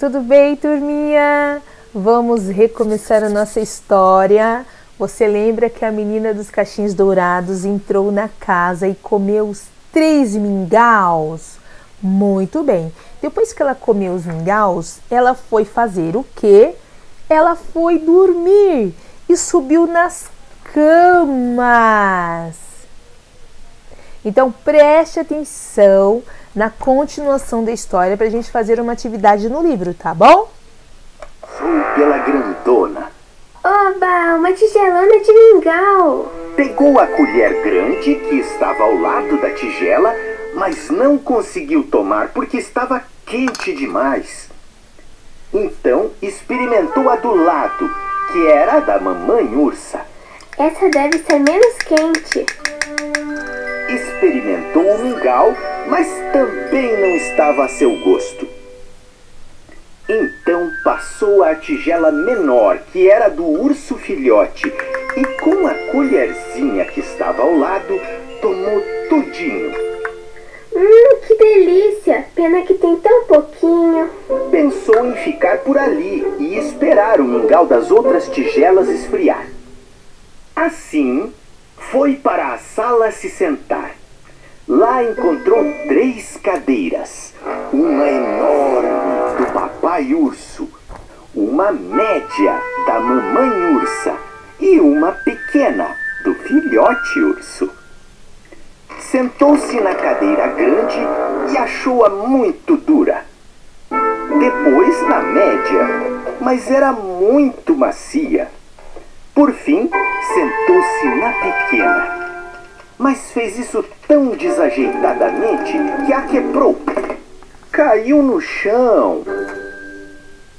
Tudo bem, turminha? Vamos recomeçar a nossa história. Você lembra que a menina dos cachinhos dourados entrou na casa e comeu os três mingaus? Muito bem. Depois que ela comeu os mingaus, ela foi fazer o quê? Ela foi dormir e subiu nas camas. Então preste atenção na continuação da história para a gente fazer uma atividade no livro, tá bom? Foi pela grandona. Oba, uma tigelona de mingau. Pegou a colher grande que estava ao lado da tigela, mas não conseguiu tomar porque estava quente demais. Então experimentou a do lado, que era a da mamãe ursa. Essa deve ser menos quente. Experimentou o mingau, mas também não estava a seu gosto. Então passou a tigela menor, que era do urso filhote, e com a colherzinha que estava ao lado, tomou tudinho. Hum, que delícia! Pena que tem tão pouquinho. Pensou em ficar por ali e esperar o mingau das outras tigelas esfriar. Assim, foi para a sala se sentar. Lá encontrou três cadeiras. Uma enorme do papai urso, uma média da mamãe ursa e uma pequena do filhote urso. Sentou-se na cadeira grande e achou-a muito dura. Depois na média, mas era muito macia. Por fim, sentou-se na pequena. Mas fez isso tão desajeitadamente que a quebrou. Caiu no chão.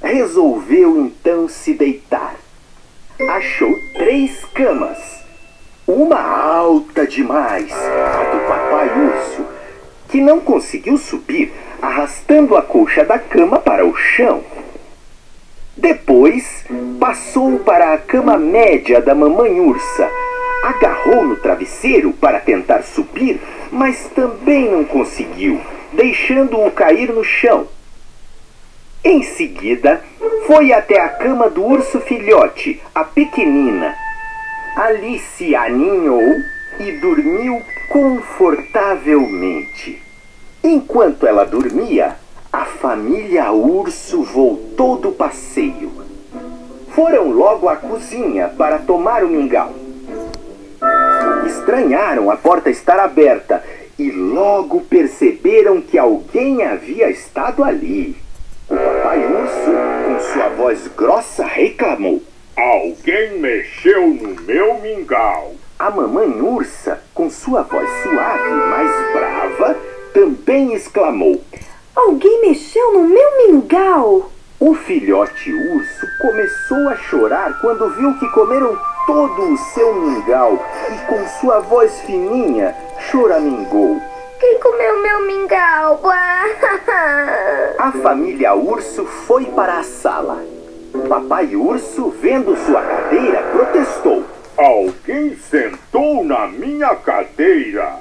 Resolveu então se deitar. Achou três camas. Uma alta demais, a do papai urso, que não conseguiu subir, arrastando a colcha da cama para o chão. Depois, passou para a cama média da mamãe ursa. Agarrou no travesseiro para tentar subir, mas também não conseguiu, deixando-o cair no chão. Em seguida, foi até a cama do urso filhote, a pequenina. Ali se aninhou e dormiu confortavelmente. Enquanto ela dormia, a família urso voltou do passeio. Foram logo à cozinha para tomar o mingau. Estranharam a porta estar aberta e logo perceberam que alguém havia estado ali. O papai urso, com sua voz grossa, reclamou. Alguém mexeu no meu mingau. A mamãe ursa, com sua voz suave, mas brava, também exclamou. Alguém mexeu no meu mingau. O filhote urso começou a chorar quando viu que comeram todo o seu mingau e com sua voz fininha choramingou. Quem comeu meu mingau? A família urso foi para a sala. Papai urso, vendo sua cadeira, protestou. Alguém sentou na minha cadeira.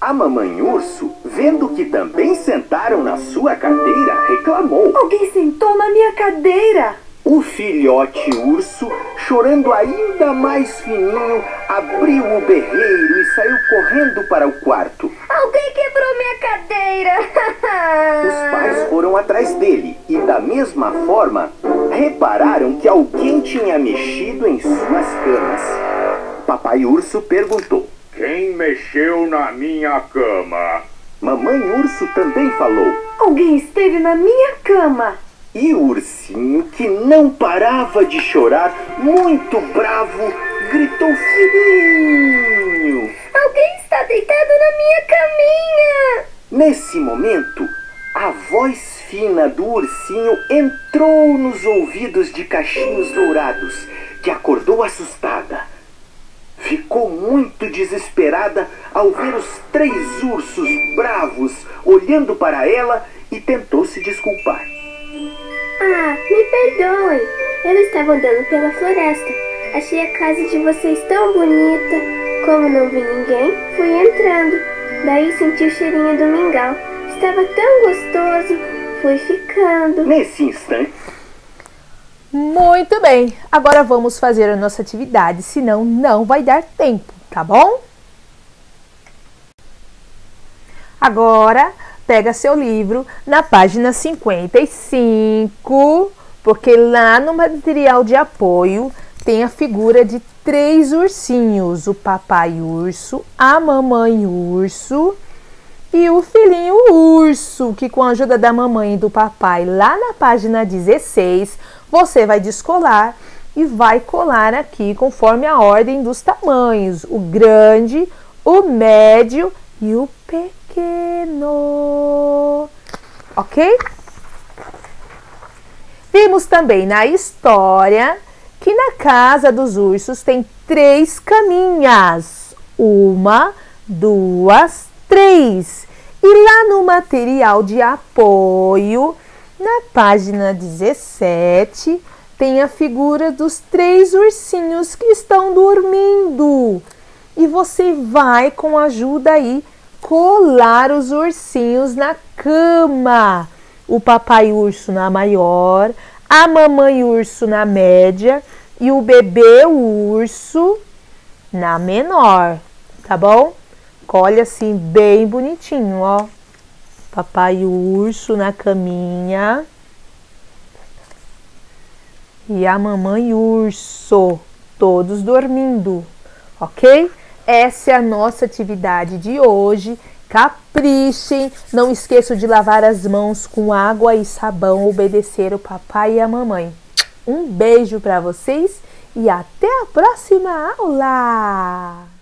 A mamãe urso, vendo que também sentaram na sua cadeira, reclamou. Alguém sentou na minha cadeira. O filhote urso, chorando ainda mais fininho, abriu o berreiro e saiu correndo para o quarto. Alguém quebrou minha cadeira! Os pais foram atrás dele e, da mesma forma, repararam que alguém tinha mexido em suas camas. Papai urso perguntou: Quem mexeu na minha cama? Mamãe urso também falou: Alguém esteve na minha cama. E o ursinho, que não parava de chorar, muito bravo, gritou fininho. Alguém está deitado na minha caminha. Nesse momento, a voz fina do ursinho entrou nos ouvidos de Cachinhos Dourados, que acordou assustada. Ficou muito desesperada ao ver os três ursos bravos olhando para ela e tentou se desculpar. Ah, me perdoem. Eu estava andando pela floresta. Achei a casa de vocês tão bonita. Como não vi ninguém, fui entrando. Daí senti o cheirinho do mingau. Estava tão gostoso. fui ficando. Nesse instante, Muito bem, agora vamos fazer a nossa atividade, senão não vai dar tempo, tá bom? Agora, pega seu livro na página 55, porque lá no material de apoio tem a figura de três ursinhos: o papai urso, a mamãe urso e o filhinho urso, que com a ajuda da mamãe e do papai, lá na página 16, você vai descolar e vai colar aqui conforme a ordem dos tamanhos: o grande, o médio e o pequeno. Ok? Vimos também na história que na casa dos ursos tem três caminhas: uma, duas, três. E lá no material de apoio, na página 17, tem a figura dos três ursinhos que estão dormindo. E você vai, com ajuda aí, colar os ursinhos na cama. O papai urso na maior, a mamãe urso na média e o bebê urso na menor, tá bom? Colhe assim bem bonitinho, ó. Papai urso na caminha. E a mamãe urso, todos dormindo, ok? Essa é a nossa atividade de hoje. Caprichem, não esqueçam de lavar as mãos com água e sabão, obedecer o papai e a mamãe. Um beijo para vocês e até a próxima aula!